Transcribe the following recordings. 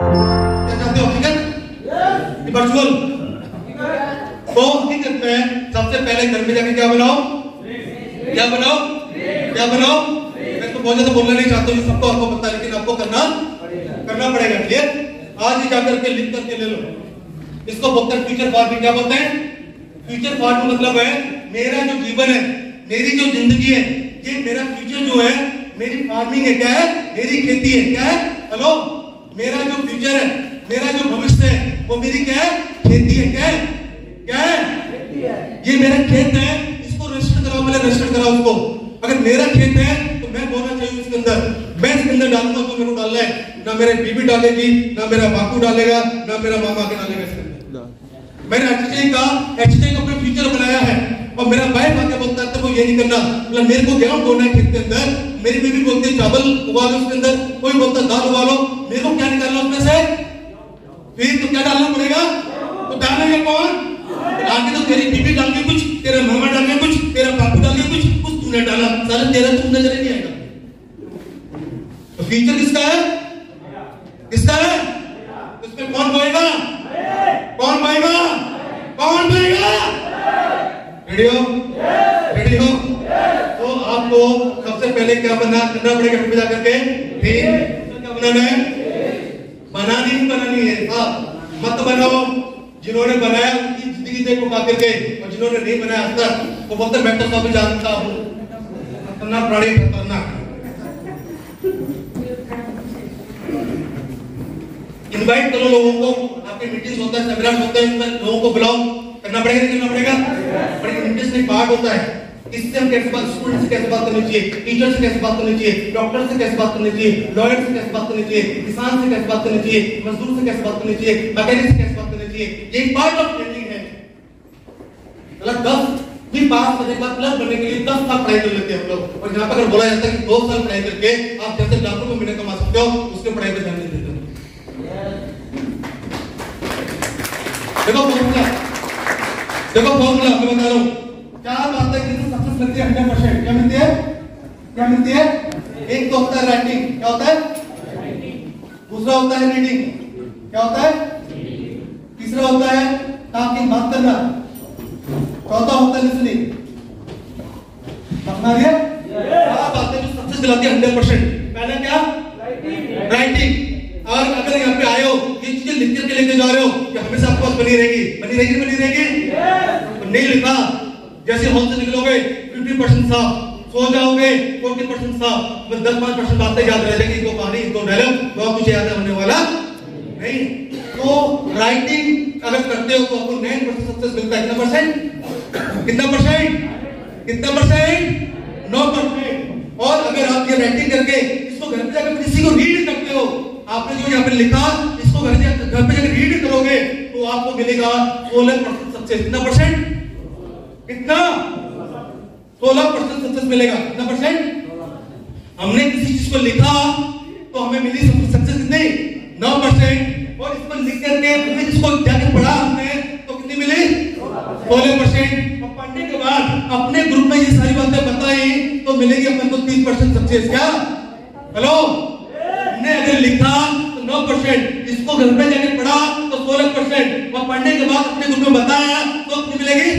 तो में सबसे पहले घर में जाके क्या बनाओ क्या बनाओ क्या बनाओ मैं तो बहुत ज़्यादा बोलना नहीं चाहता हूँ, सबको आपको पता लेकिन आपको करना करना पड़ेगा क्लियर आज ही जाकर के लिख करके ले लो। इसको बोलते फ्यूचर फॉर्म क्या बोलते हैं? फ्यूचर फॉर्म का मतलब है, मेरा जो जीवन है, मेरी जो ज़िंदगी है, ये मेरा फ्यूचर जो है, मेरी फ़ार्मिंग है, क्या है? मेरी खेती है, क्या है? हेलो मेरा जो फ्यूचर है मेरा जो भविष्य है वो मेरी क्या है? खेती है क्या है? क्या है? ये मेरा खेत है इसको रजिस्टर कराओ पहले रजिस्टर कराओ उसको। अगर मेरा खेत है तो मैं बोलना चाहिए उसके अंदर? मैं इसके अंदर डालूँगा तो मेरे को डालना है। ना मेरे बीबी डालेगी ना मेरा बापू डालेगा ना मेरा मामा के डालेगा इसके अंदर। मैंने एचटी का एचटी का अपना फ्यूचर बनाया है और मेरा वाइफ आके बोलता है तो वो ये नहीं करना। मतलब मेरे को गेहूँ बोना है खेत के अंदर? मेरी बीबी बोलती है, चावल उगा लो उसके अंदर। कोई बोलता दाल उगा लो मेरे को क्या निकालना उसमें से? फिर तो क्या डालना पड़ेगा? तो डालेंगे कौन? तो डाल के तो तेरी बीबी डाल के कुछ, तेरा मामा डाल के कुछ, तेरा बापू डाल के कुछ कुछ तूने डाला। सारे तेरा तुम नज़र नहीं आएगा। तो फ्यूचर किसका है? किसका है? उसमें कौन बोएगा? कौन बोएगा? कौन बोएगा? रेडियो रेडियो तो आपको सबसे पहले क्या बनना करना पड़ेगा फिर जाकर के फिर क्या बनाना है? बनानी नहीं बनानी है। हाँ मत बनाओ। जिन्होंने बनाया, उनकी ज़िंदगी देखो खा करके, और जिन्होंने नहीं बनाया आज तक वो बोलते मैं तो सब जानता हूँ। खतरनाक प्राणी खतरनाक। इनवाइट करो लोगों को। आपके मीटिंग्स होता है सेमिनार होते हैं लोगों को बुलाओ। करना पड़ेगा करना पड़ेगा? बट इंटरेस्टिंग पार्ट होता है। इससे हम कैसे बात स्टूडेंट से कैसे बात करनी चाहिए टीचर से कैसे बात करनी चाहिए डॉक्टर से कैसे बात करनी चाहिए लॉयर से कैसे बात करनी चाहिए, किसान से कैसे बात करनी चाहिए, मजदूर से कैसे बात करनी चाहिए मैकेनिक से कैसे बात करनी चाहिए, ये एक पार्ट ऑफ़ ट्रेनिंग है। मतलब दस भी पास करने के बाद प्लस बनने के लिए दस साल पढ़ाई कर लेते हैं हम लोग। और यहाँ पर अगर बोला जाता है कि दो साल पढ़ाई करके आप जैसे लाखों में महीने कमा सकते हो, उसके पढ़ाई पर ध्यान नहीं देते। देखो फॉर्मूला देखो फॉर्मूला मैं बता रहा हूँ। क्या बात है मिलती है हंड्रेड परसेंट। क्या मिलती है? क्या मिलती है? एक तो होता है राइटिंग क्या होता है? दूसरा होता है रीडिंग क्या होता है? तीसरा होता है ताकि बात करना। चौथा होता है लिसनिंग समझ गया? बात जो सक्सेस दिलाती है हंड्रेड परसेंट। पहला क्या? राइटिंग और अगर यहाँ पे आए हो ये चीज़ें लिख करके लेके जा रहे हो कि हमेशा आपके पास बनी रहेगी। बनी रहेगी बनी रहेगी? तो नहीं लिखा। जैसे हॉल से निकलोगे फिफ्टी परसेंट था सो जाओगे? फोर्टी परसेंट था बस दस पाँच परसेंट बातें याद रह जाएगी, इनको कहानी, इनको डायलॉग बहुत कुछ याद होने वाला। नहीं। तो राइटिंग अगर करते हो तो आपको नाइन परसेंट सक्सेस मिलता है। कितना परसेंट कितना परसेंट कितना परसेंट नौ परसेंट और अगर आप ये राइटिंग करके इसको घर पे जाकर किसी को रीड करते हो, आपने जो यहाँ पे लिखा, इसको घर घर पे जाकर रीड करोगे तो आपको मिलेगा सोलह परसेंट सक्सेस कितना परसेंट कितना? सोलह परसेंट सक्सेस मिलेगा। कितना परसेंट? हमने किसी चीज़ को लिखा तो हमें मिली सक्सेस कितनी? नौ परसेंट। और इस पर लिख करके फिर इसको जाके पढ़ा हमने तो कितनी मिली? सोलह परसेंट। और पढ़ने के बाद अपने ग्रुप में ये सारी बातें बताई तो मिलेगी अपन को तीस परसेंट सक्सेस क्या? हेलो? हमने अगर लिखा तो नौ परसेंट। इसको घर में जाके पढ़ा तो सोलह परसेंट। और पढ़ने के बाद अपने ग्रुप में बताया तो कितनी मिलेगी?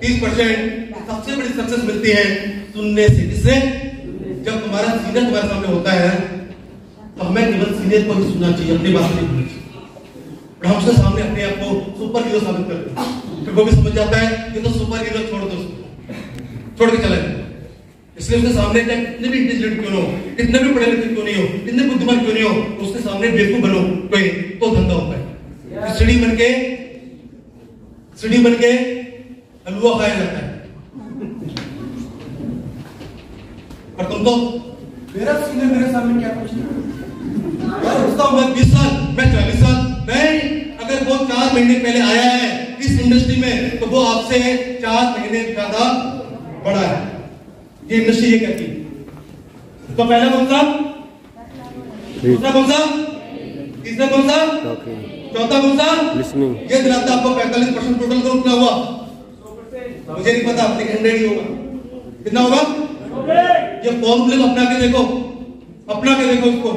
तीस परसेंट। सबसे बड़ी सक्सेस मिलती है सुनने से। किससे जब तुम्हारा सीनियर तुम्हारे सामने होता है तो हमें केवल सीनियर को ही सुनना चाहिए अपनी बात नहीं बोलनी चाहिए। और हम उसके सामने अपने आप को सुपर हीरो साबित करते हैं। फिर वो भी समझ जाता है कि तो सुपर हीरो छोड़ दो छोड़ के चले इसलिए उसके सामने चाहे कितने भी इंटेलिजेंट क्यों ना हो कितने भी पढ़े लिखे क्यों नहीं हो कितने बुद्धिमान क्यों नहीं हो उसके सामने बेवकूफ़ बनो कोई तो धंधा होता है सीढ़ी बन के सीढ़ी बन के हलवा खाया जाता है। पर तुम तो मेरा सीनियर मेरे सामने क्या कुछ नहीं यार उसका उम्र बीस साल मैं चालीस साल नहीं अगर वो चार महीने पहले आया है इस इंडस्ट्री में तो वो आपसे चार महीने ज़्यादा बड़ा है ये इंडस्ट्री ये कहती है तो पहला कौन सा दूसरा कौन सा तीसरा कौन सा चौथा कौन सा लिसनिंग ये दिलाता आपको पैंतालीस परसेंट टोटल ग्रुप क्या हुआ मुझे नहीं पता लेकिन हंड्रेड ही होगा कितना होगा ये फॉर्मूले को अपना के देखो अपना के देखो इसको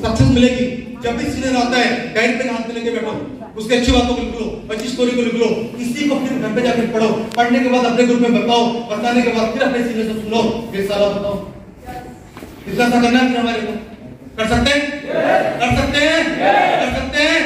सक्सेस मिलेगी। जब भी सीनियर आता है डायरी पे हाथ में लेके बैठो उसकी अच्छी बातों को लिख लो अच्छी स्टोरी को लिख लो। इसी को फिर घर पे जाकर पढ़ो। पढ़ने के बाद अपने ग्रुप में बताओ। बताने के बाद फिर अपने सीनियर से सुनो। ये साला बताओ। इतना सा करना है फिर हमारे को? कर सकते हैं? कर सकते हैं? कर सकते हैं?